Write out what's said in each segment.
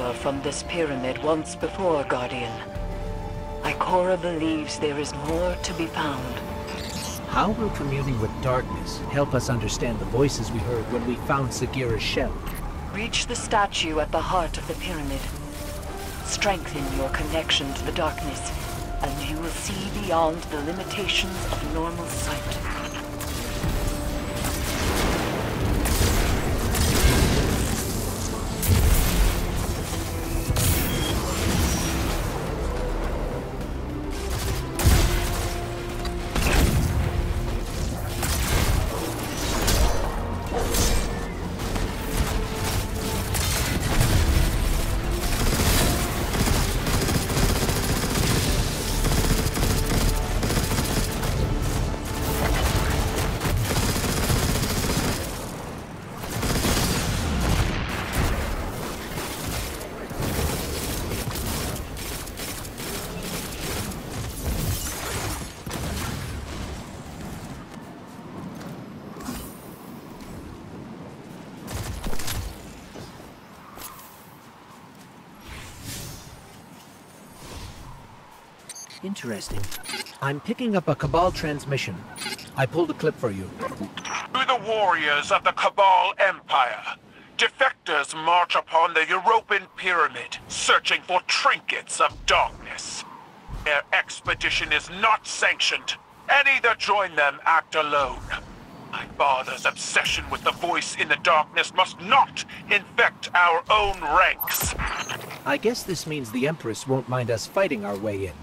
power from this pyramid once before, Guardian. Ikora believes there is more to be found. How will communing with darkness help us understand the voices we heard when we found Sagira's shell? Reach the statue at the heart of the pyramid. Strengthen your connection to the darkness, and you will see beyond the limitations of normal sight. Interesting. I'm picking up a Cabal transmission. I pulled a clip for you. To the warriors of the Cabal Empire, defectors march upon the European Pyramid, searching for trinkets of darkness. Their expedition is not sanctioned. Any that join them act alone. My father's obsession with the voice in the darkness must not infect our own ranks. I guess this means the Empress won't mind us fighting our way in.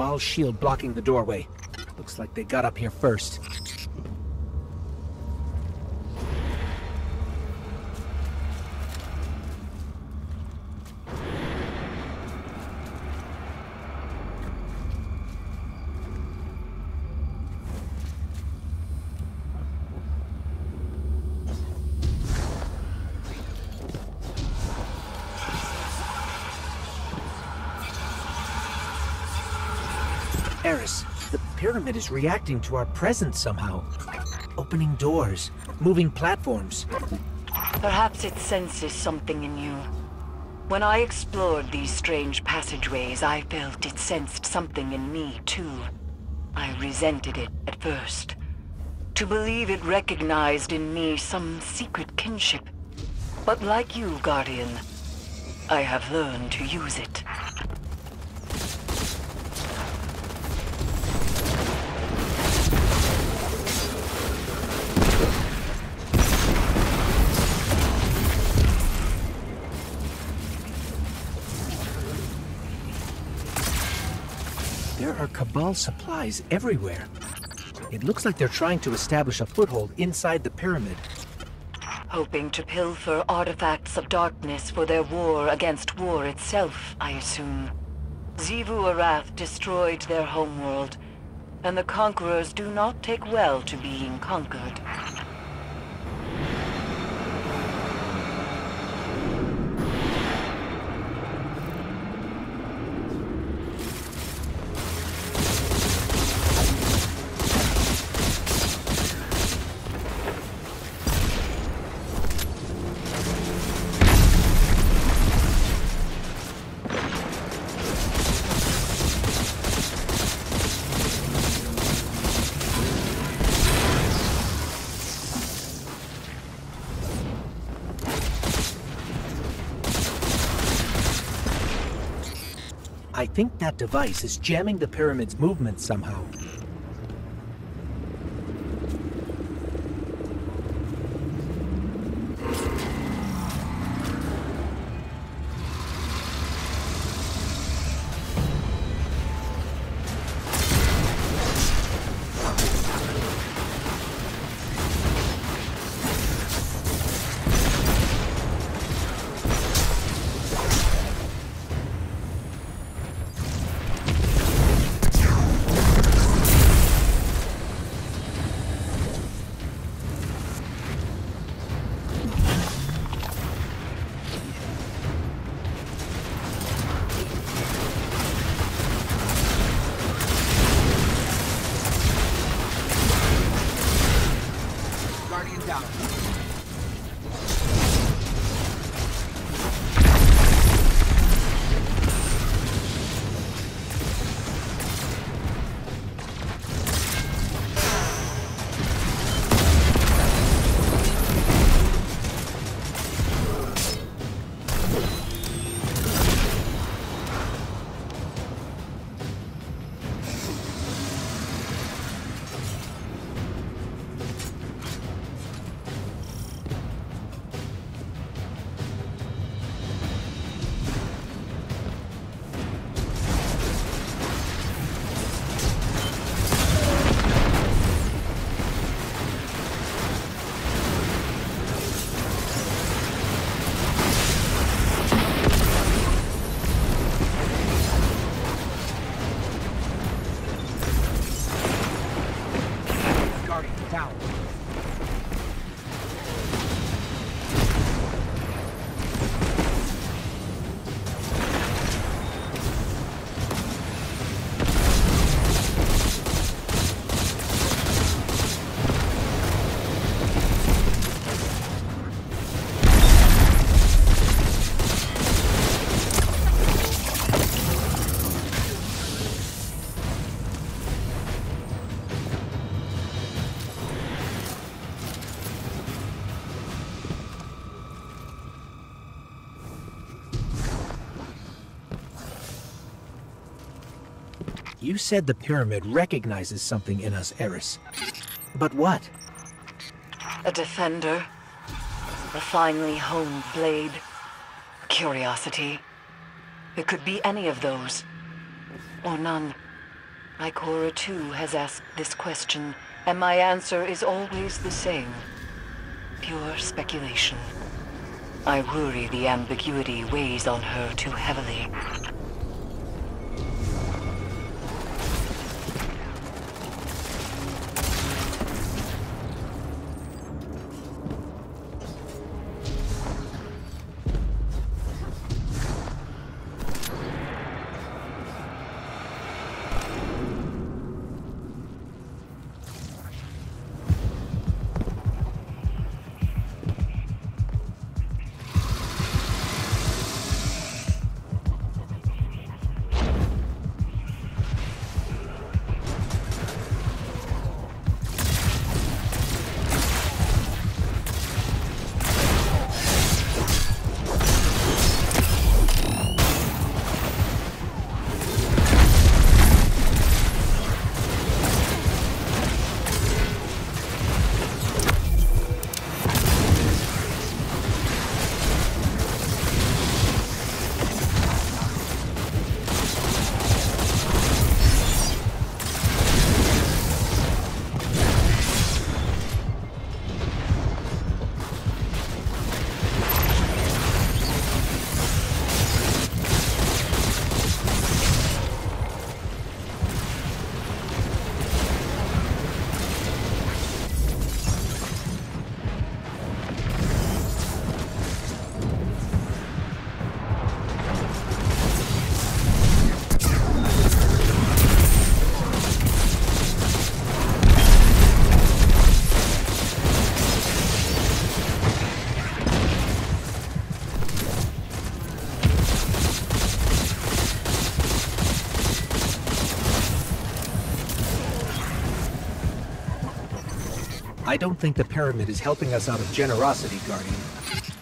Cabal shield blocking the doorway. Looks like they got up here first. Eris, the pyramid is reacting to our presence somehow. Opening doors, moving platforms. Perhaps it senses something in you. When I explored these strange passageways, I felt it sensed something in me, too. I resented it at first. To believe it recognized in me some secret kinship. But like you, Guardian, I have learned to use it. Cabal supplies everywhere. It looks like they're trying to establish a foothold inside the pyramid. Hoping to pilfer artifacts of darkness for their war against war itself, I assume. Xivu Arath destroyed their homeworld, and the conquerors do not take well to being conquered. Think that device is jamming the pyramid's movement somehow. Down. You said the pyramid recognizes something in us, Eris. But what? A defender. A finely honed blade. Curiosity. It could be any of those. Or none. Ikora too has asked this question, and my answer is always the same. Pure speculation. I worry the ambiguity weighs on her too heavily. Don't think the pyramid is helping us out of generosity, Guardian.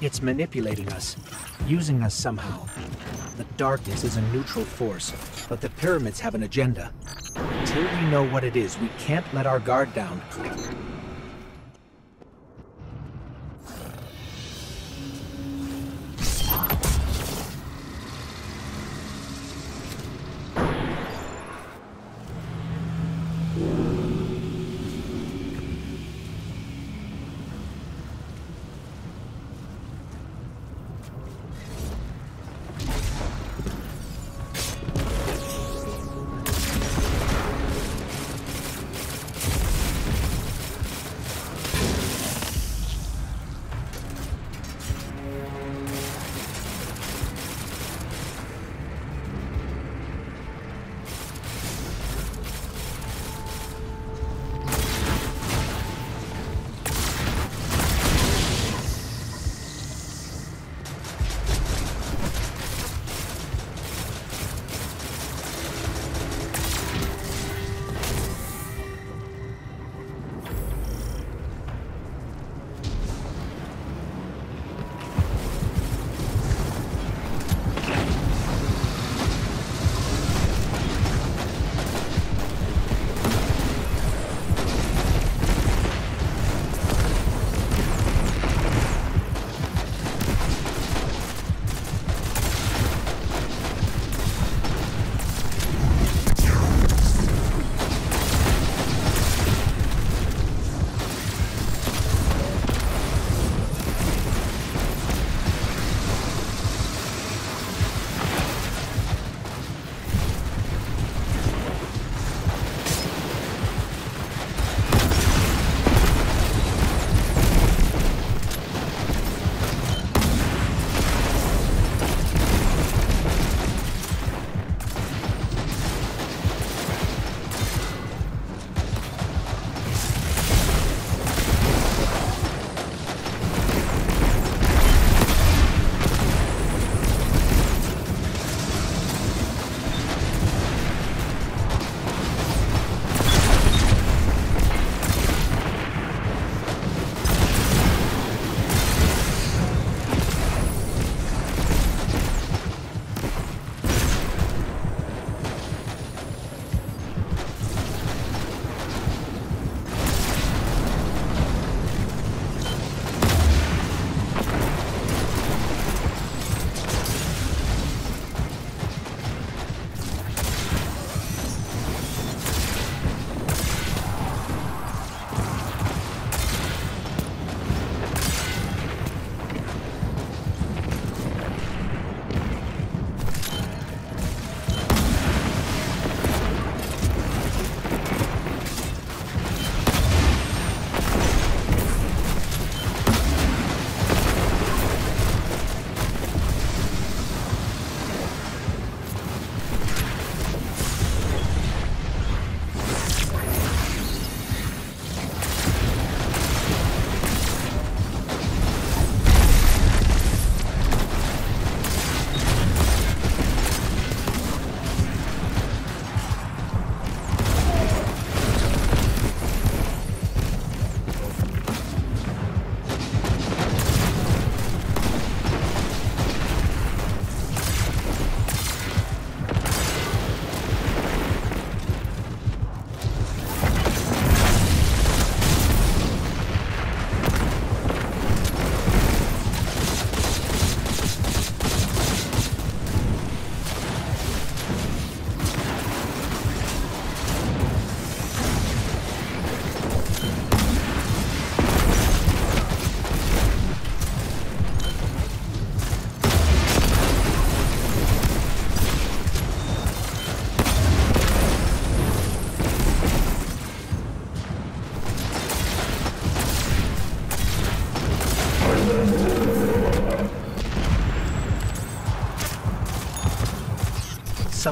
It's manipulating us, using us somehow. The darkness is a neutral force, but the pyramids have an agenda. Until we know what it is, we can't let our guard down.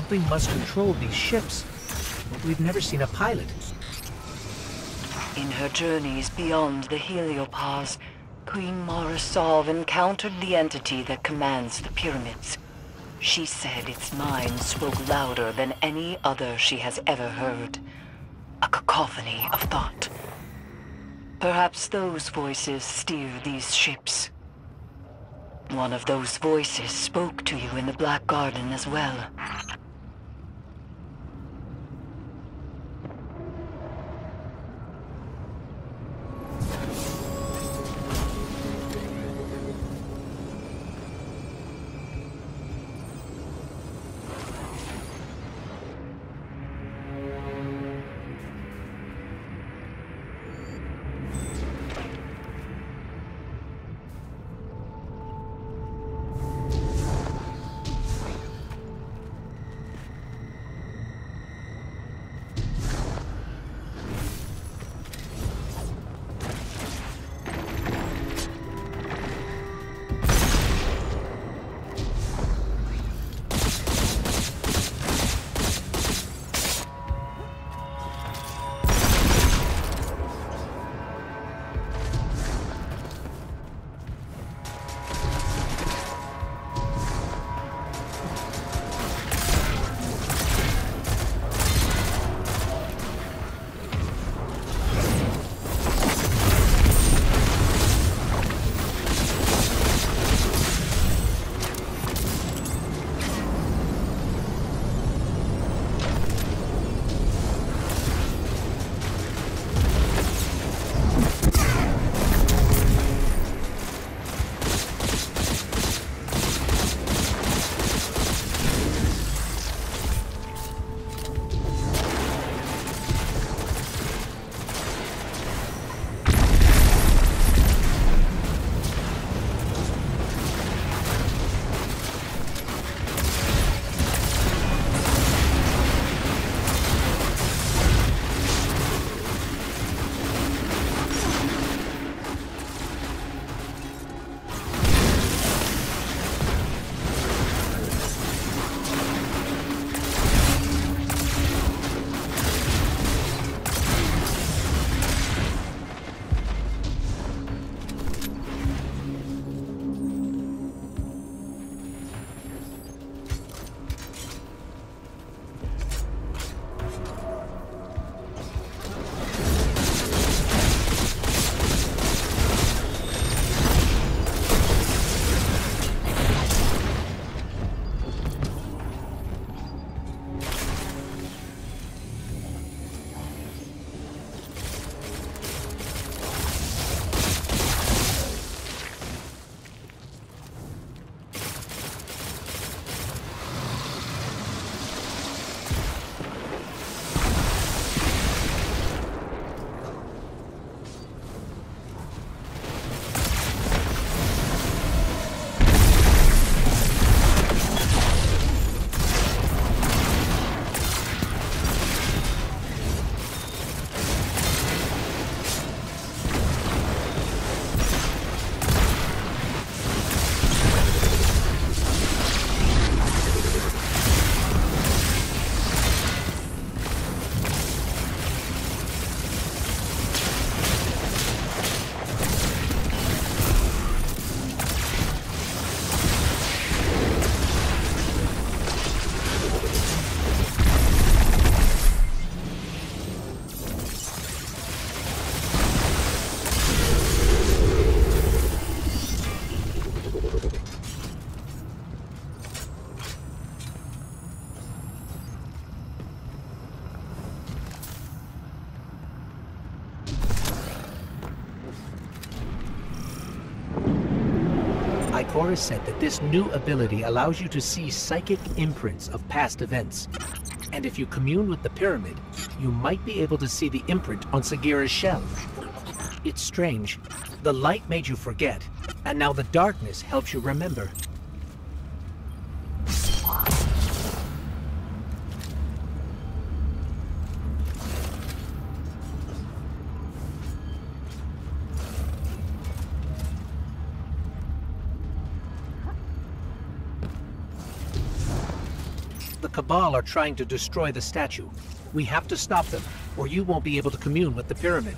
Something must control these ships. We've never seen a pilot. In her journeys beyond the Heliopause, Queen Mara encountered the entity that commands the pyramids. She said its mind spoke louder than any other she has ever heard. A cacophony of thought. Perhaps those voices steer these ships. One of those voices spoke to you in the Black Garden as well. Ikora's said that this new ability allows you to see psychic imprints of past events. And if you commune with the pyramid, you might be able to see the imprint on Sagira's shell. It's strange. The light made you forget, and now the darkness helps you remember. Cabal are trying to destroy the statue. We have to stop them, or you won't be able to commune with the pyramid.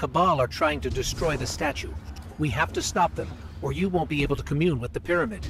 Cabal are trying to destroy the statue. We have to stop them, or you won't be able to commune with the pyramid.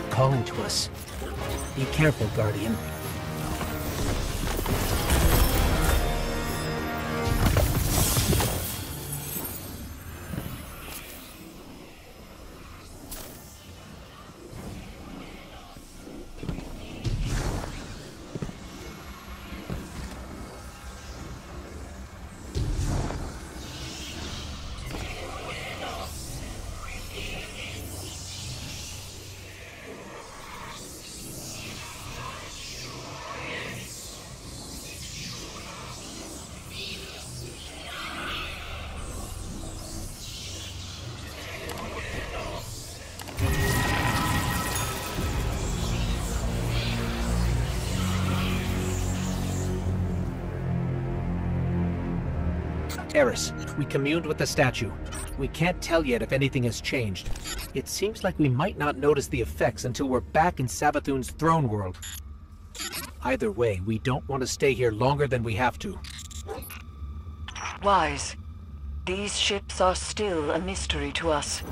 Feel calling to us. Be careful, Guardian. Eris, we communed with the statue. We can't tell yet if anything has changed. It seems like we might not notice the effects until we're back in Savathun's throne world. Either way, we don't want to stay here longer than we have to. Wise. These ships are still a mystery to us.